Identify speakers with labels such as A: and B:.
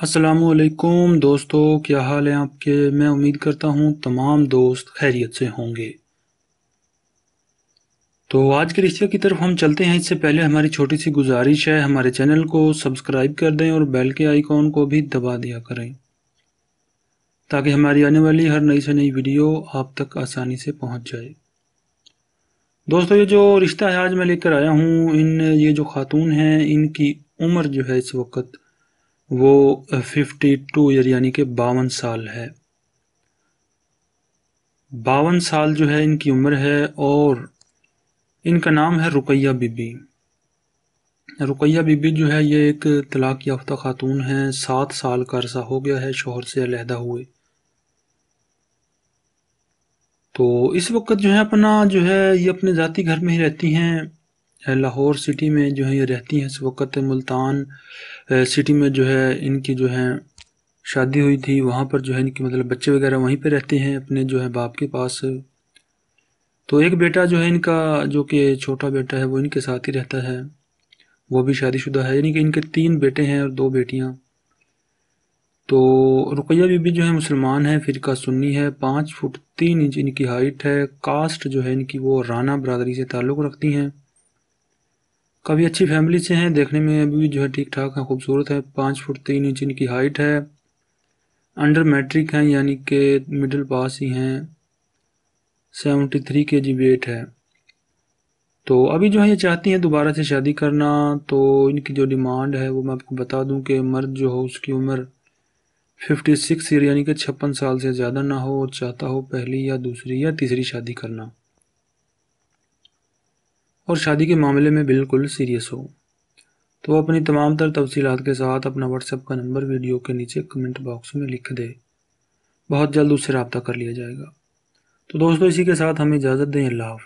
A: असलकुम दोस्तों, क्या हाल है आपके? मैं उम्मीद करता हूँ तमाम दोस्त खैरियत से होंगे। तो आज के रिश्ते की तरफ़ हम चलते हैं। इससे पहले हमारी छोटी सी गुजारिश है, हमारे चैनल को सब्सक्राइब कर दें और बेल के आइकॉन को भी दबा दिया करें, ताकि हमारी आने वाली हर नई से नई वीडियो आप तक आसानी से पहुँच जाए। दोस्तों, ये जो रिश्ता है, आज मैं लेकर आया हूँ, इन ये जो खातून हैं, इनकी उम्र जो है इस वक्त वो फिफ्टी टू ईयर यानी कि बावन साल है। बावन साल जो है, इनकी उम्र है और इनका नाम है रुकैया बीबी। रुकैया बीबी जो है, ये एक तलाक याफ्ता खातून है। सात साल का अरसा हो गया है, शोहर से अलहदा हुए। तो इस वक्त जो है, अपना जो है, ये अपने ज़ाती घर में ही रहती हैं। लाहौर सिटी में जो है ये रहती हैं इस वक्त मुल्तान सिटी में जो है इनकी जो है शादी हुई थी, वहाँ पर जो है इनकी मतलब बच्चे वगैरह वहीं पे रहते हैं अपने जो है बाप के पास। तो एक बेटा जो है इनका, जो कि छोटा बेटा है, वो इनके साथ ही रहता है। वो भी शादीशुदा है, यानी कि इनके तीन बेटे हैं और दो बेटियाँ। तो रुकैया बीबी जो है मुसलमान है, फ़िरका सुन्नी है, पाँच फुट तीन इंच इनकी हाइट है, कास्ट जो है इनकी वो राना बरदरी से ताल्लुक़ रखती हैं। काफ़ी अच्छी फैमिली से हैं। देखने में अभी भी जो है ठीक ठाक है, खूबसूरत है। पाँच फुट तीन इंच इनकी हाइट है। अंडर मैट्रिक हैं, यानी कि मिडिल पास ही हैं। सेवेंटी थ्री के जी वेट है। तो अभी जो है ये चाहती हैं दोबारा से शादी करना तो इनकी जो डिमांड है, वो मैं आपको बता दूँ कि मर्द जो हो, उसकी उम्र फिफ्टी सिक्स ईयर, यानी कि छप्पन साल से ज़्यादा ना हो, और चाहता हो पहली या दूसरी या तीसरी शादी करना। और शादी के मामले में बिल्कुल सीरियस हो। तो वो अपनी तमाम तर तफसीत के साथ अपना व्हाट्सएप का नंबर वीडियो के नीचे कमेंट बॉक्स में लिख दे। बहुत जल्द उससे रबता कर लिया जाएगा। तो दोस्तों, इसी के साथ हमें इजाज़त दें। अल्लाह हाफि